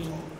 Red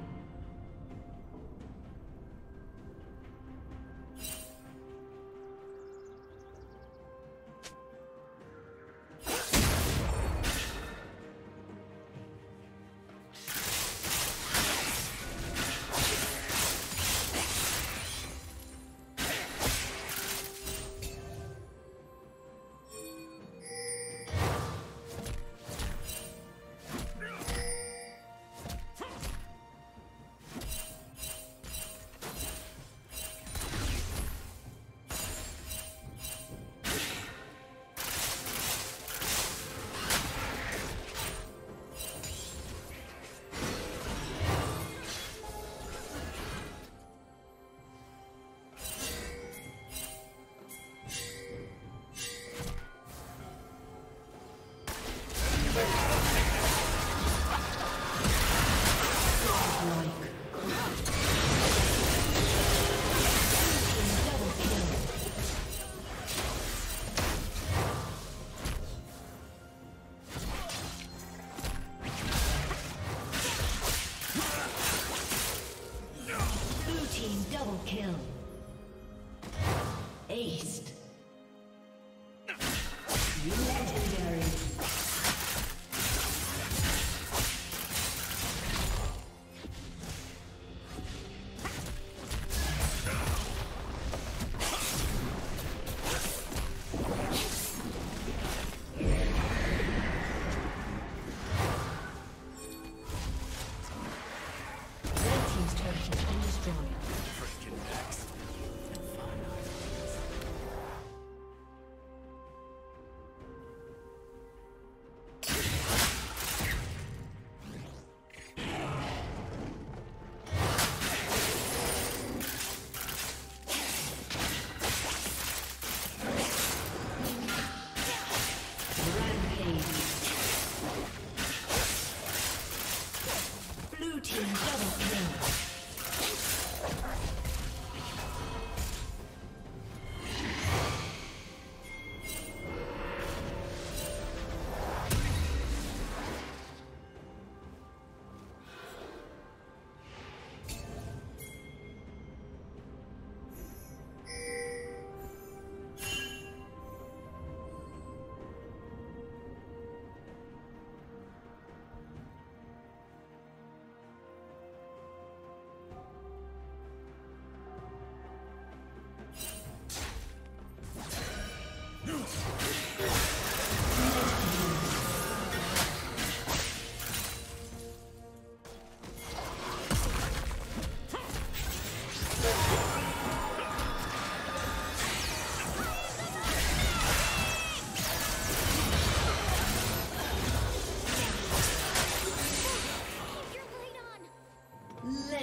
Legend.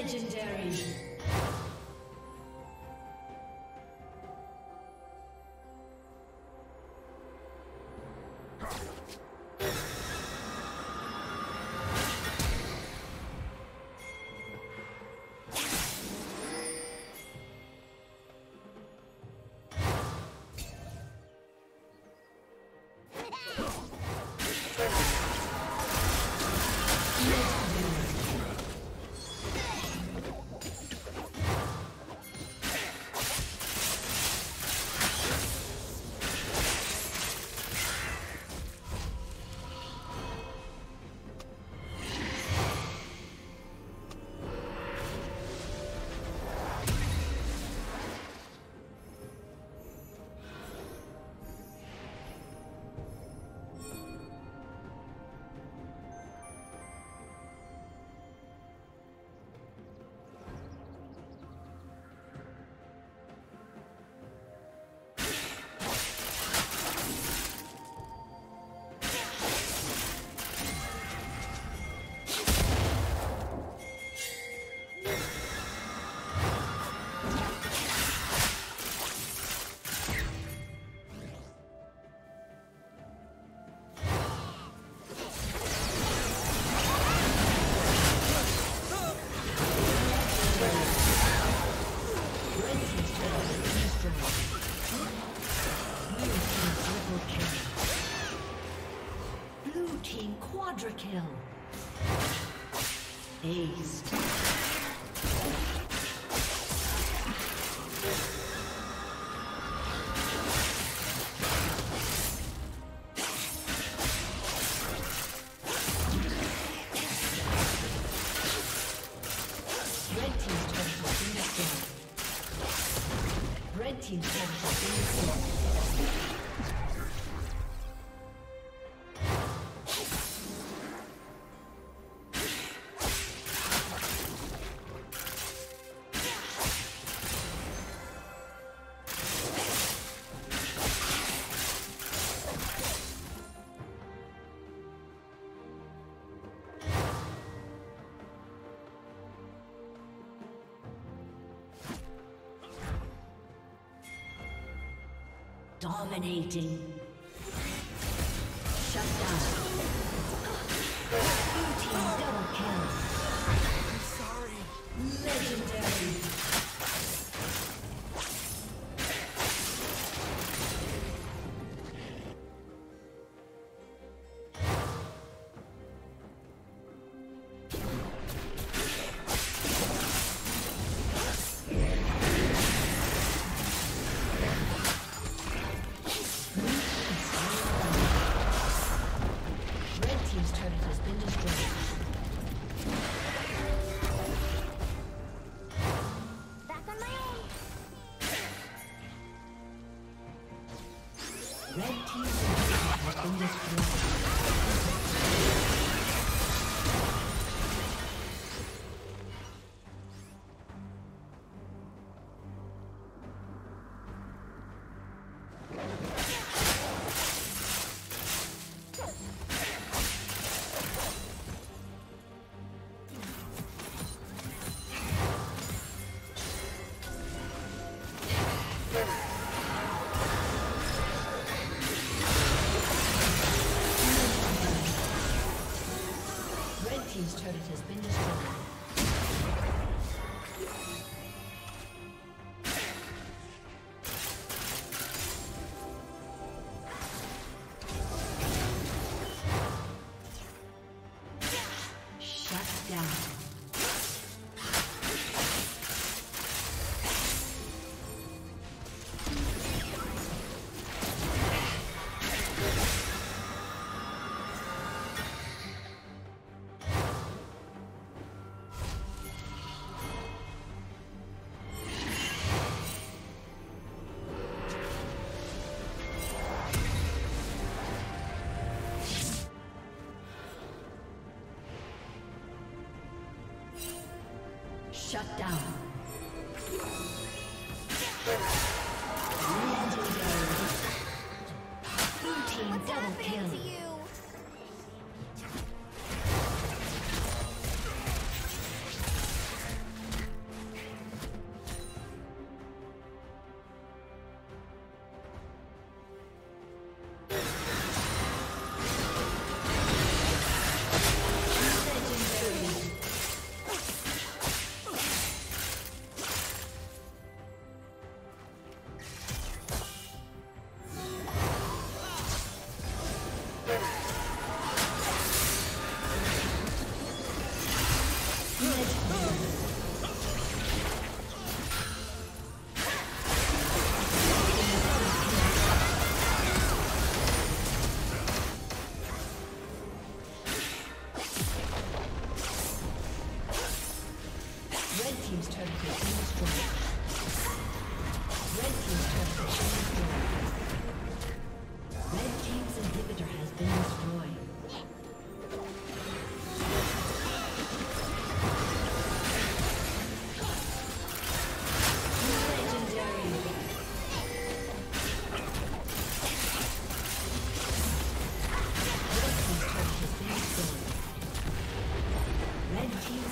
Legendary. Dominating. Shut down. Blue team double kill. I'm sorry. Legendary. Shut down.